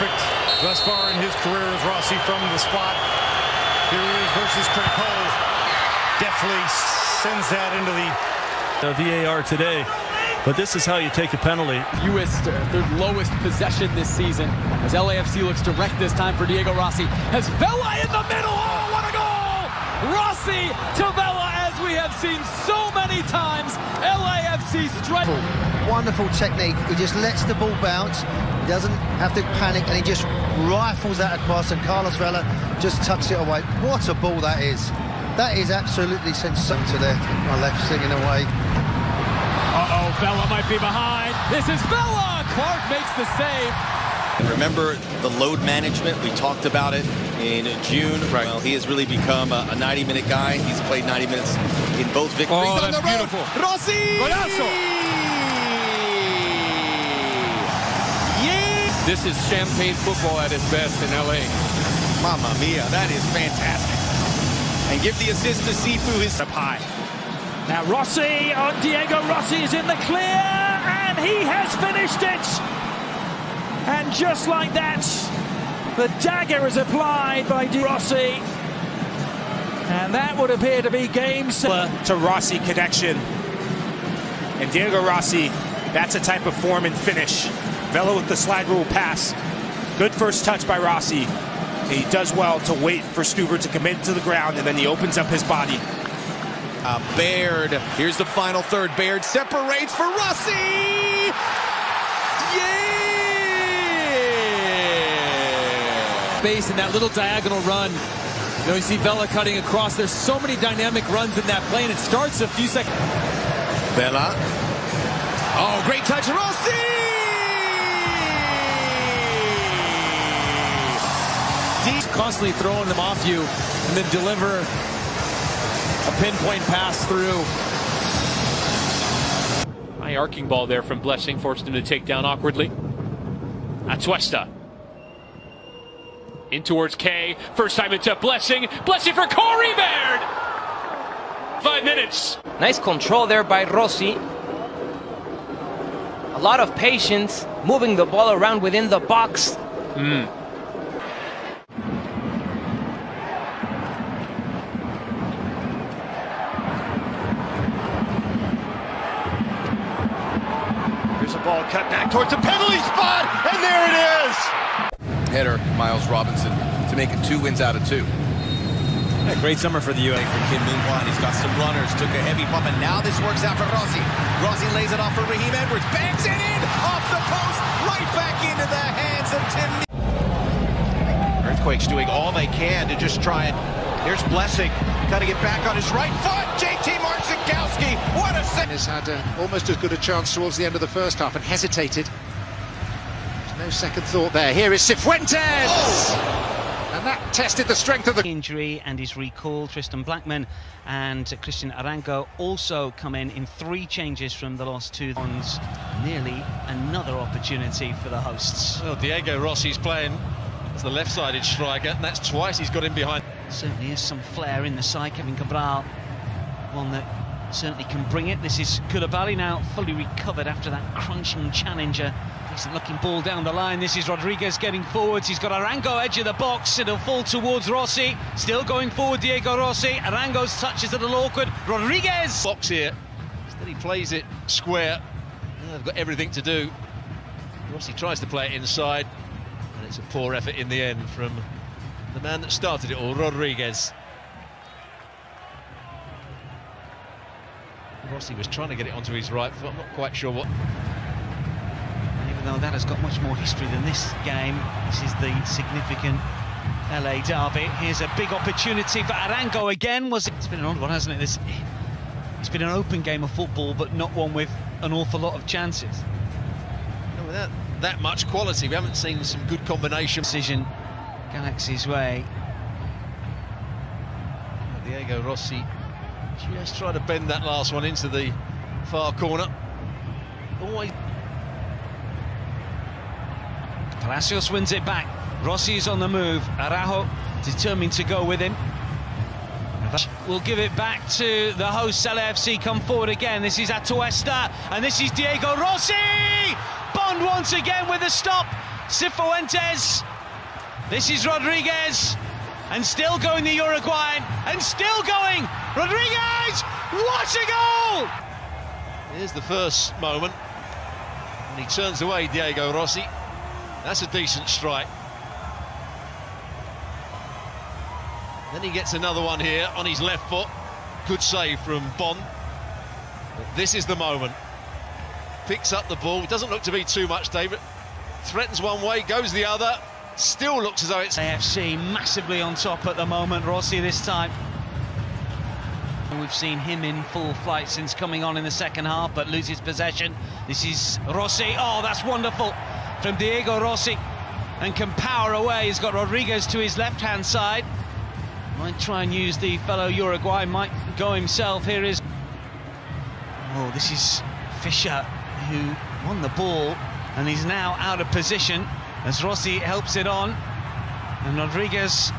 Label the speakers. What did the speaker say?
Speaker 1: perfect thus far in his career as Rossi from the spot. Here he is versus Cole. Definitely sends that into the
Speaker 2: VAR today. But this is how you take a penalty.
Speaker 3: Fewest, uh, their lowest possession this season as LAFC looks direct this time for Diego Rossi. Has Vela in the middle. Oh, what a goal! Rossi to seen so many times. LAFC strike.
Speaker 4: Wonderful technique. He just lets the ball bounce. He doesn't have to panic and he just rifles that across and Carlos Vela just tucks it away. What a ball that is. That is absolutely sensational to there. My left singing away.
Speaker 3: Uh-oh, Vela might be behind. This is Vela! Clark makes the save.
Speaker 5: Remember the load management? We talked about it in June. Right. Well, he has really become a 90-minute guy. He's played 90 minutes in both victories.
Speaker 1: Oh, that's beautiful.
Speaker 5: Rossi!
Speaker 1: Golazo!
Speaker 5: Yeah!
Speaker 1: This is champagne football at its best in L.A.
Speaker 5: Mamma mia, that is fantastic. And give the assist to Cifuentes
Speaker 6: up high. Now Rossi on Diego Rossi is in the clear and he has finished it. And just like that, the dagger is applied by Di Rossi. And that would appear to be game set.
Speaker 7: To Rossi connection. And Diego Rossi, that's a type of form and finish. Vela with the slide rule pass. Good first touch by Rossi. He does well to wait for Stuver to commit to the ground, and then he opens up his body.
Speaker 5: Uh, Baird, here's the final third. Baird separates for Rossi! Yeah!
Speaker 3: Base in that little diagonal run. You know, you see Vela cutting across. There's so many dynamic runs in that play, and it starts a few seconds.
Speaker 5: Vela. Oh, great touch, Rossi!
Speaker 3: Constantly throwing them off you, and then deliver a pinpoint pass through.
Speaker 8: High arcing ball there from Blessing, forced him to take down awkwardly. Atuesta. In towards K. First time into Blessing. Blessing for Corey Baird! Five minutes.
Speaker 9: Nice control there by Rossi. A lot of patience, moving the ball around within the box.
Speaker 8: Mm.
Speaker 1: Here's a ball cut back towards the penalty spot, and there it is!
Speaker 5: Header, Miles Robinson, to make it two wins out of two.
Speaker 2: Yeah, great summer for the UA.
Speaker 5: For Kim Moon he's got some runners, took a heavy bump, and now this works out for Rossi. Rossi lays it off for Raheem Edwards, bangs it in, off the post, right back into the hands of Tim. Earthquake's doing all they can to just try and. Here's Blessing, got to get back on his right foot. JT Marcin what a set!
Speaker 10: Has had a, almost as good a chance towards the end of the first half and hesitated. There's no second thought there. Here is Cifuentes! Oh. And that tested the strength of the
Speaker 11: injury and his recall. Tristan Blackmon and Cristian Arango also come in in three changes from the last two ones. Nearly another opportunity for the hosts.
Speaker 1: Well, Diego Rossi's playing as the left-sided striker, and that's twice he's got in behind.
Speaker 11: Certainly is some flair in the side. Kevin Cabral, one that certainly can bring it. This is Koulibaly now fully recovered after that crunching challenger. Decent looking ball down the line. This is Rodriguez getting forwards. He's got Arango edge of the box. It'll fall towards Rossi. Still going forward, Diego Rossi. Arango's touch is a little awkward. Rodriguez!
Speaker 1: Box here. Instead he plays it square. They've got everything to do. Rossi tries to play it inside. And it's a poor effort in the end from the man that started it all, Rodriguez. Rossi was trying to get it onto his right foot. I'm not quite sure what.
Speaker 11: Though that has got much more history than this game, this is the significant LA derby. Here's a big opportunity for Arango again. Was it? It's been an odd one, hasn't it? This, it's been an open game of football, but not one with an awful lot of chances.
Speaker 1: No, without that much quality, we haven't seen some good combination.
Speaker 11: Decision, Galaxy's way.
Speaker 1: Diego Rossi just trying to bend that last one into the far corner. Always.
Speaker 11: Palacios wins it back. Rossi is on the move. Araujo determined to go with him. We'll give it back to the host LAFC. Come forward again. This is Atuesta and this is Diego Rossi. Bond once again with a stop. Cifuentes. This is Rodriguez. And still going the Uruguayan. And still going. Rodriguez! What a goal!
Speaker 1: Here's the first moment. And he turns away Diego Rossi. That's a decent strike. Then he gets another one here on his left foot. Good save from Bond. But this is the moment. Picks up the ball. Doesn't look to be too much, David. Threatens one way, goes the other. Still looks as though it's...
Speaker 11: AFC massively on top at the moment. Rossi this time. We've seen him in full flight since coming on in the second half, but loses possession. This is Rossi. Oh, that's wonderful from Diego Rossi. And can power away. He's got Rodriguez to his left-hand side. Might try and use the fellow Uruguay. Might go himself. Here is... Oh, this is Fischer, who won the ball. And he's now out of position as Rossi helps it on. And Rodriguez